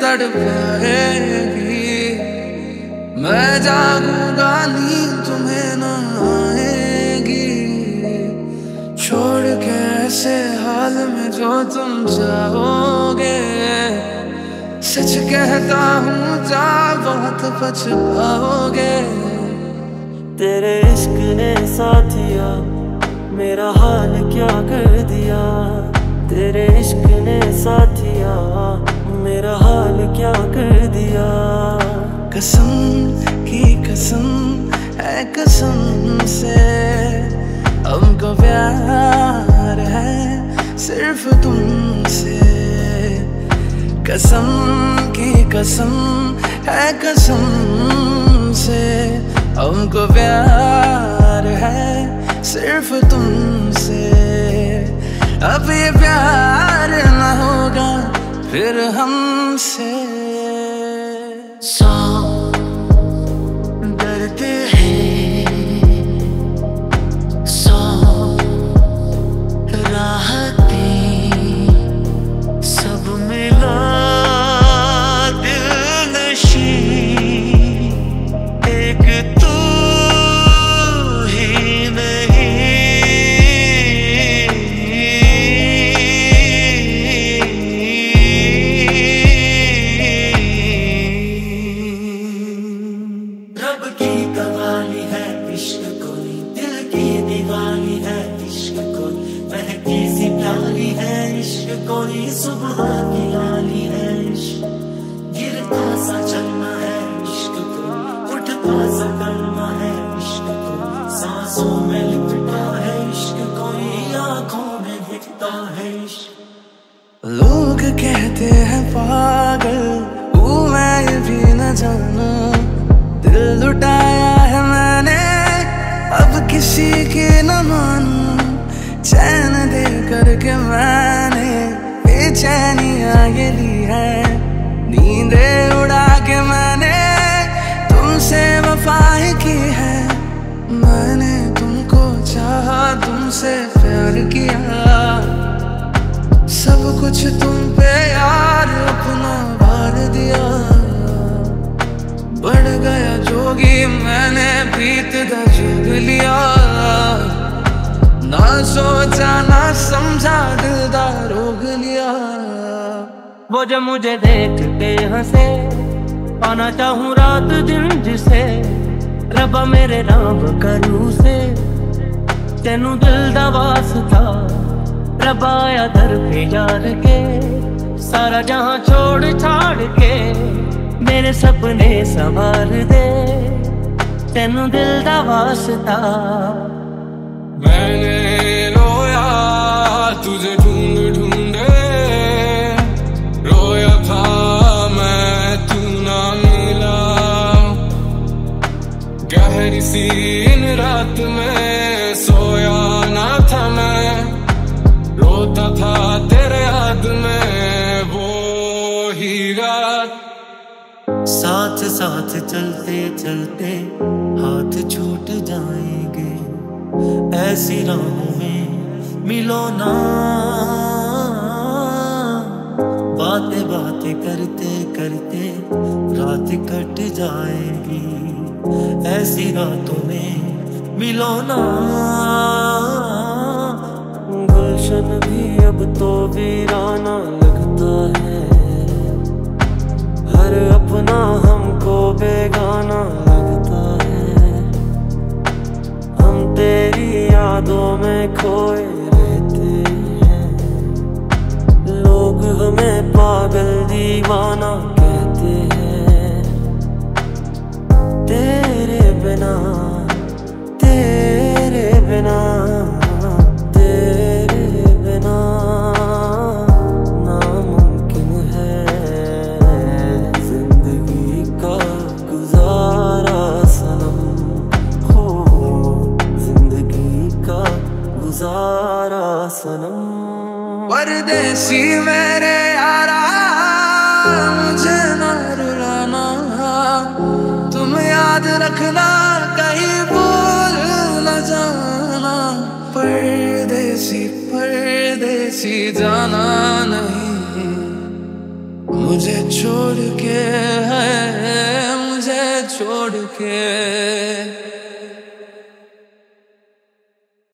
तड़पाएगी मैं जागूँगा, नींद तुम्हें न आएगी। छोड़ के ऐसे हाल में जो तुम जाओगे सच कहता हूँ, जा बहुत पछताओगे। तेरे इश्क ने साथिया, मेरा हाल क्या कर दिया? कसम की कसम है कसम से। हमको प्यार है सिर्फ़ तुमसे। कसम की कसम है कसम से। हमको प्यार है सिर्फ़ तुमसे। अब ये प्यार न होगा फिर हमसे। सौ सुबह की लाली है गिरता सा चलना है इश्क कोई उठता सा करना है इश्क कोई सांसों में लिपटा है इश्क, कोई आँखों में दिखता है इश्क। लोग कहते हैं, पागल हूँ मैं भी न जानू। दिल लुटाया है मैंने, अब किसी की न मानू। चैन दे करके मैंने बेचैनियाँ ये ली है। नींदे उड़ा के मैंने तुमसे वफाई की है। मैंने तुमको चाहा, तुमसे प्यार किया। सब कुछ तुम पे यार, अपना भार दिया। बढ़ गया जोगी, मैंने बीत दा लिया। सोचा ना, समझा दिलदार रोग लिया वो जब मुझे देख के हंसे, पाना चाहूँ रात दिन जिसे, रबा मेरे राम करू से तेनू दिल दा वास्ता रबा आया दर पे जार के। सारा जहाँ छोड़ छाड़ के, मेरे सपने संवार दे। तेनू दिल दा वास्ता गहरी रात में सोया ना था मैं। रोता था तेरे याद में वो ही रात। साथ साथ चलते चलते हाथ छूट जाएँगे। ऐसी राहों में मिलो ना। बातें बातें करते करते रात कट जाएगी। ऐसी रातों में मिलो ना। गुलशन भी अब तो वीराना बिना, तेरे बिना नामुमकिन है ज़िंदगी का गुजारा सनम। हो, ज़िंदगी का गुजारा सनम। परदेसी मेरे यारा, मुझे न रुलाना। तुम याद रखना, कहीं परदेसी जाना नहीं। मुझे छोड़ के है मुझे छोड़ के।